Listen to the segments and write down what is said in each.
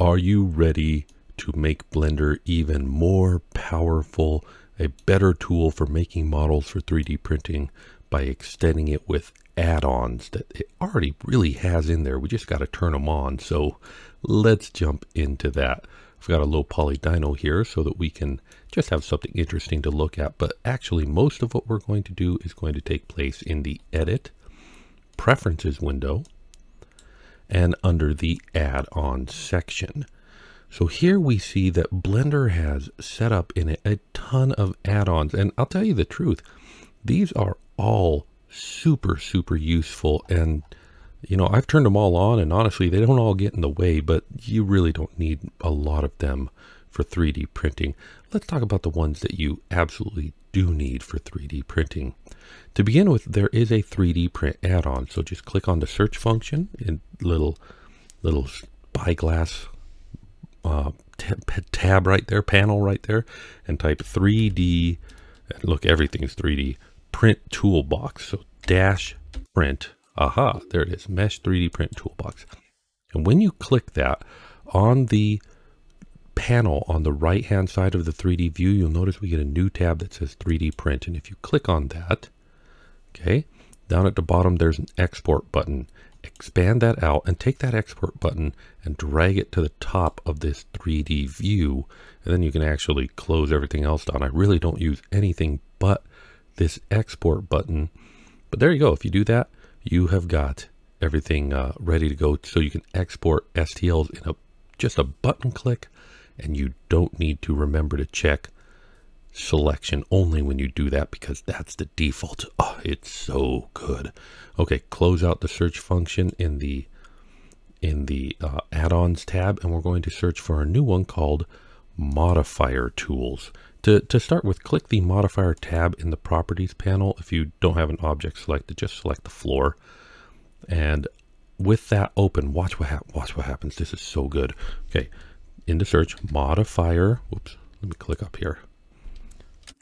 Are you ready to make Blender even more powerful, a better tool for making models for 3D printing by extending it with add-ons that it already really has in there. We just got to turn them on. So let's jump into that. I've got a low poly dyno here so that we can just have something interesting to look at. But actually, most of what we're going to do is going to take place in the Edit, Preferences window, and under the add-on section. So here we see that Blender has set up in it a ton of add-ons. And I'll tell you the truth, these are all super, super useful. And, you know, I've turned them all on and honestly, they don't all get in the way, but you really don't need a lot of them for 3D printing. Let's talk about the ones that you absolutely do need for 3D printing. To begin with, there is a 3D print add-on. So just click on the search function in little, little spyglass uh, tab right there, panel right there, and type 3D, and look, everything's 3D, print toolbox. So dash print, aha, there it is, mesh 3D print toolbox. And when you click that on the panel on the right hand side of the 3D view, you'll notice we get a new tab that says 3D print. And if you click on that, okay, down at the bottom, there's an export button. Expand that out and take that export button and drag it to the top of this 3D view. And then you can actually close everything else down. I really don't use anything but this export button. But there you go. If you do that, you have got everything uh, ready to go. So you can export STLs in a just a button click and you don't need to remember to check selection only when you do that because that's the default. Oh, it's so good. Okay, close out the search function in the in the uh, add-ons tab and we're going to search for a new one called modifier tools. To, to start with, click the modifier tab in the properties panel. If you don't have an object selected, just select the floor. And with that open, watch what, watch what happens. This is so good. Okay, into search, modifier, whoops, let me click up here.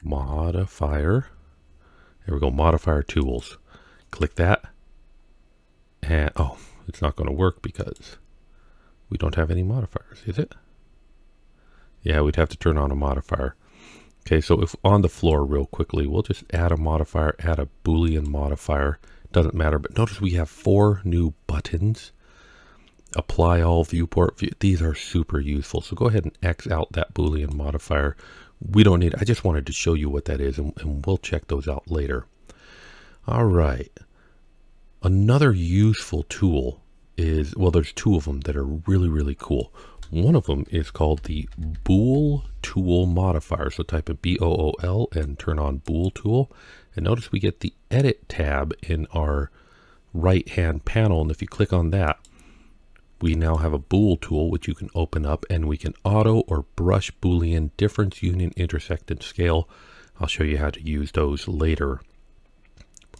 Modifier, there we go, modifier tools. Click that, and oh, it's not going to work because we don't have any modifiers, is it? Yeah, we'd have to turn on a modifier. Okay, so if on the floor real quickly, we'll just add a modifier, add a Boolean modifier. Doesn't matter, but notice we have four new buttons apply all viewport view. These are super useful. So go ahead and X out that Boolean modifier. We don't need, I just wanted to show you what that is and, and we'll check those out later. All right. Another useful tool is, well, there's two of them that are really, really cool. One of them is called the Bool Tool Modifier. So type in B-O-O-L and turn on Bool Tool. And notice we get the Edit tab in our right-hand panel. And if you click on that, we now have a bool tool which you can open up and we can auto or brush boolean difference union intersect and scale. I'll show you how to use those later.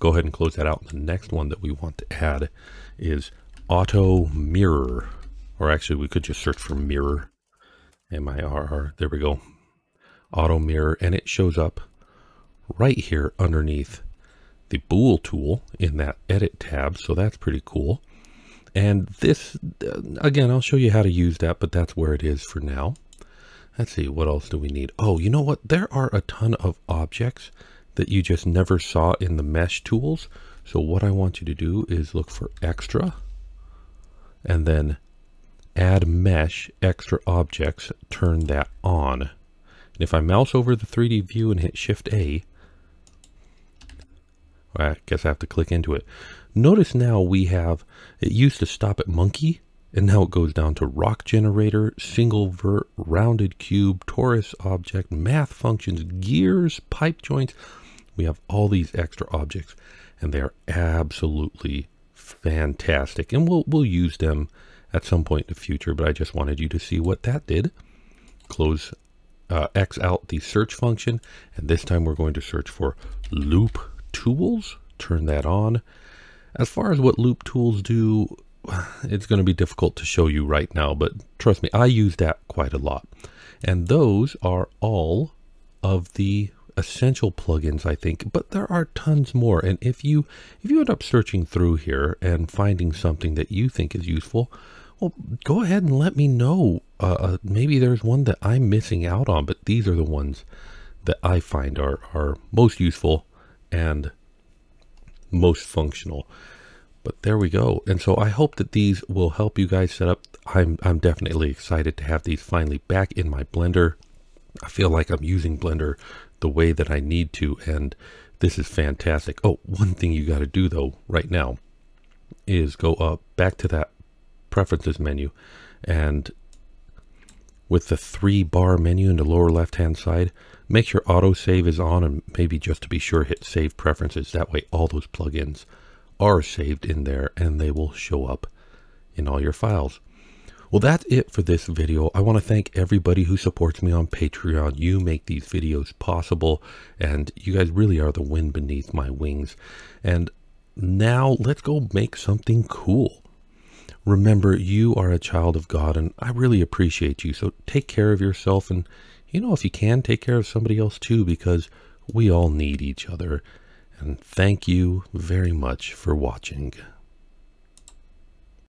Go ahead and close that out. The next one that we want to add is auto mirror or actually we could just search for mirror m-i-r-r there we go. Auto mirror and it shows up right here underneath the bool tool in that edit tab so that's pretty cool and this, uh, again, I'll show you how to use that, but that's where it is for now. Let's see, what else do we need? Oh, you know what? There are a ton of objects that you just never saw in the mesh tools. So what I want you to do is look for extra and then add mesh extra objects, turn that on. And if I mouse over the 3D view and hit shift A, I guess I have to click into it. Notice now we have, it used to stop at monkey, and now it goes down to rock generator, single vert, rounded cube, torus object, math functions, gears, pipe joints. We have all these extra objects, and they are absolutely fantastic. And we'll, we'll use them at some point in the future, but I just wanted you to see what that did. Close uh, X out the search function, and this time we're going to search for loop tools. Turn that on as far as what loop tools do, it's going to be difficult to show you right now, but trust me, I use that quite a lot. And those are all of the essential plugins, I think, but there are tons more. And if you if you end up searching through here and finding something that you think is useful, well, go ahead and let me know. Uh, uh, maybe there's one that I'm missing out on, but these are the ones that I find are, are most useful and most functional. But there we go. And so I hope that these will help you guys set up. I'm, I'm definitely excited to have these finally back in my Blender. I feel like I'm using Blender the way that I need to, and this is fantastic. Oh, one thing you got to do though right now is go up back to that preferences menu and with the three bar menu in the lower left hand side, make sure auto save is on and maybe just to be sure hit save preferences. That way all those plugins are saved in there and they will show up in all your files. Well, that's it for this video. I want to thank everybody who supports me on Patreon. You make these videos possible, and you guys really are the wind beneath my wings. And now let's go make something cool. Remember, you are a child of God, and I really appreciate you. So take care of yourself, and you know, if you can, take care of somebody else too, because we all need each other. And thank you very much for watching.